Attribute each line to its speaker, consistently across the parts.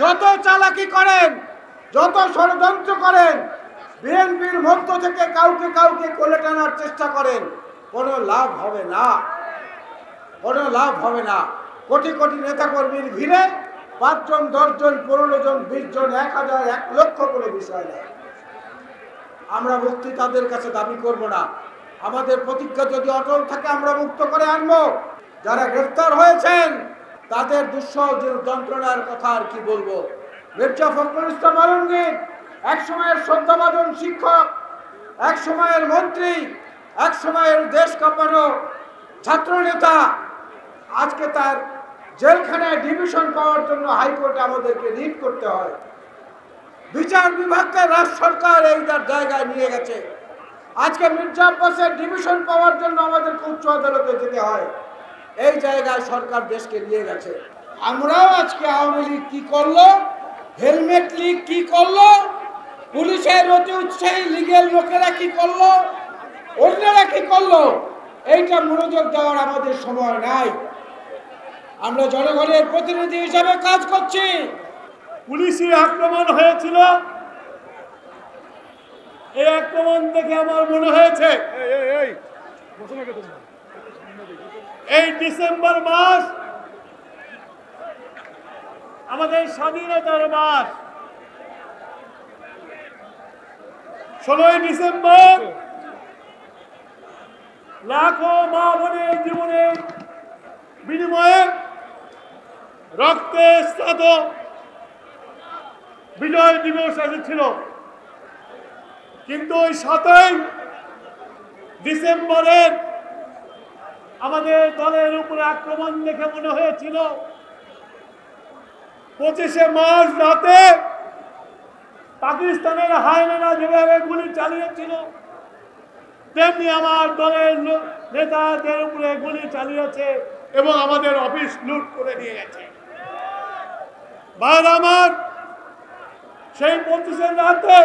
Speaker 1: যত চালাকি করেন, যত ষড়যন্ত্র করেন, বিএনপির মধ্য থেকে কাউকে কাউকে কোলে টানার চেষ্টা করেন, কোনো লাভ হবে না। কোনো লাভ হবে না। কোটি কোটি নেতাকর্মীর ভিড়ে পাঁচজন, দশজন, পনেরো জন, বিশ জন, এক হাজার, এক লক্ষ করে বিষয় নেয় আমরা মুক্তি তাদের কাছে দাবি করব না। আমাদের প্রতিজ্ঞা যদি অটল থাকে, আমরা মুক্ত করে আনব। যারা গ্রেফতার হয়েছেন তাদের দুঃসহ যন্ত্রণার কথা আর কি বলব? এক সময়ের শ্রদ্ধাভাজন শিক্ষক, এক সময়ের মন্ত্রী, এক সময়ের দেশ কাঁপানো ছাত্রনেতা, আজকে তার জেলখানায় ডিভিশন পাওয়ার জন্য হাইকোর্টে আমাদেরকে রিট করতে হয়। বিচার বিভাগকে রাজ্য সরকার এই তার জায়গায় নিয়ে গেছে। আজকে মির্জা আব্বাসের ডিভিশন পাওয়ার জন্য আমাদেরকে উচ্চ আদালতে যেতে হয়। এই জায়গায় সরকার দেশকে নিয়ে গেছে। আমরাও আজকে আওয়ামী লীগ কি করল? হেলমেট লীগ কি করল? পুলিশের অতি উৎসাহী লীগের লোকেরা কি করল? অন্যরা কি করল? এইটা মনোযোগ দেওয়ার আমাদের সময় নাই। আমরা জনগণের প্রতিনিধি হিসাবে কাজ করছি।
Speaker 2: পুলিশি আক্রমণ হয়েছিল। এই আক্রমণ দেখে আমার মনে হয়েছে এই ডিসেম্বর মাস আমাদের স্বাধীনতার মাস। ষোলোই ডিসেম্বর লাখো মা বোনের জীবনের বিনিময়ে রক্তে স্নাত বিজয় দিবস এসেছিল। কিন্তু ওই সাতই ডিসেম্বরের আমাদের দলের উপরে আক্রমণ দেখে মনে হয়েছিল। পঁচিশে মার্চ রাতে পাকিস্তানের হায়নারা যেভাবে গুলি চালিয়েছিল, তেমনি আমার দলের নেতাদের উপরে গুলি চালিয়েছে এবং আমাদের অফিস লুট করে নিয়ে গেছে। আমার সেই পঁচিশের রাতে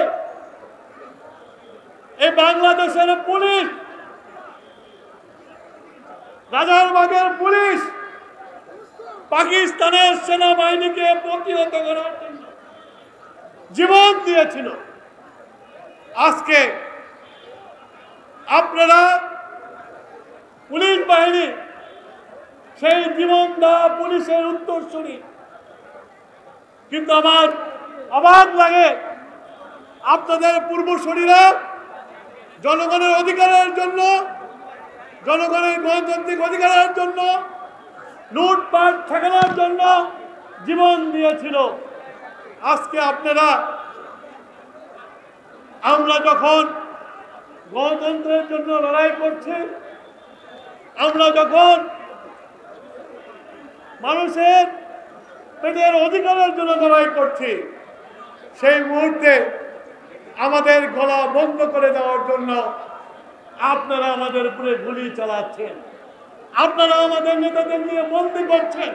Speaker 2: এই বাংলাদেশের পুলিশ রাজারবাগের পুলিশ পাকিস্তানের সেনাবাহিনীকে প্রতিহত করার জন্য জীবন দিয়েছিল। আজকে আপনারা পুলিশ বাহিনী সেই জীবন দেওয়া পুলিশের উত্তরসূরি। কিন্তু আমার অবাক লাগে আপনাদের পূর্বসূরীরা জনগণের অধিকারের জন্য জনগণের গণতান্ত্রিক অধিকারের জন্য, লুটপাট, ঠেকানোর জন্য জীবন দিয়েছিল। আজকে আপনারা, আমরা যখন গণতন্ত্রের জন্য লড়াই করছি, আমরা যখন মানুষের পেটের অধিকারের জন্য লড়াই করছি, সেই মুহূর্তে আমাদের গলা বন্ধ করে দেওয়ার জন্য আপনারা আমাদের উপরে গুলি চালাচ্ছেন। আপনারা আমাদের নেতাদের নিয়ে বন্দি করছেন।